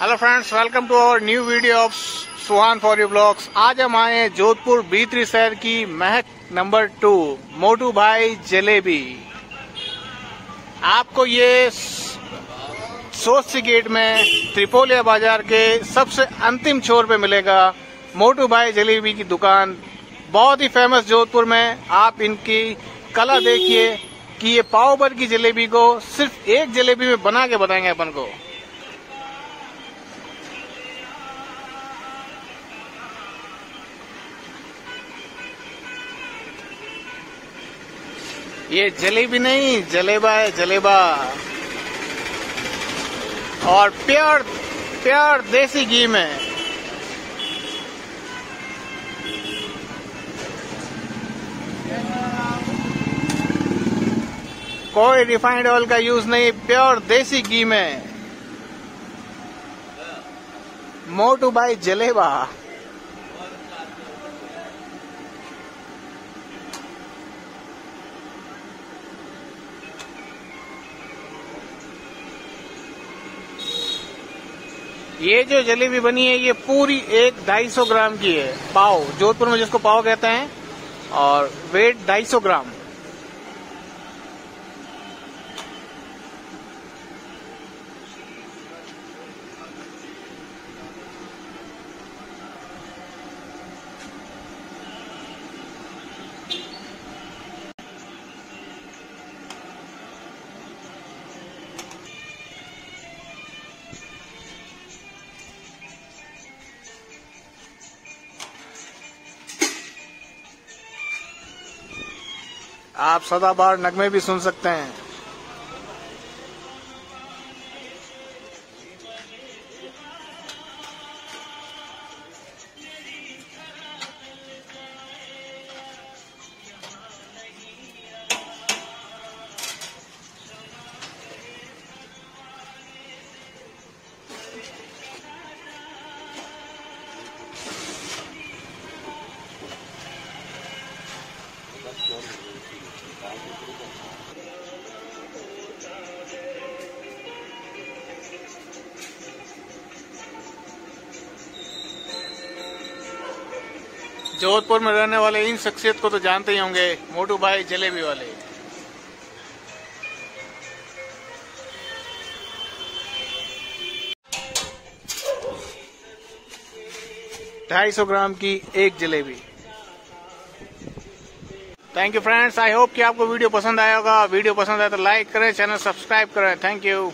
Hello friends welcome to our new video of Suhan for you blogs आज हम आए जोधपुर बीतरी शहर की महक नंबर टू मोटू भाई जलेबी। आपको ये सोच गेट में त्रिपोलिया बाज़ार के सबसे अंतिम छोर पे मिलेगा मोटू भाई जलेबी की दुकान। बहुत ही फ़ेमस जोधपुर में आप इनकी कला देखिए कि ये पाव भर की जलेबी को सिर्फ़ एक जलेबी में बना के बताएँगे अपन को। ये जलेबी नहीं, जलेबा है, जलेबा। और प्योर प्योर देसी घी में। कोई रिफाइंड ऑयल का यूज़ नहीं, प्योर देसी घी में। मोटू भाई जलेबा। ये जो जलेबी बनी है, ये पूरी एक ढाई सौ ग्राम की है, पाव, जोधपुर में जिसको पाव कहते हैं, और वेट ढाई सौ ग्राम। आप सदाबहार नगमे भी सुन सकते हैं। जोधपुर में रहने वाले इन शख्सियत को तो जानते ही होंगे, मोटू भाई जलेबी वाले। ढाई सौ ग्राम की एक jalebi. Thank you friends I hope कि आपको वीडियो पसंद आया होगा। वीडियो पसंद आया तो लाइक करें चैनल सब्सक्राइब करें। Thank you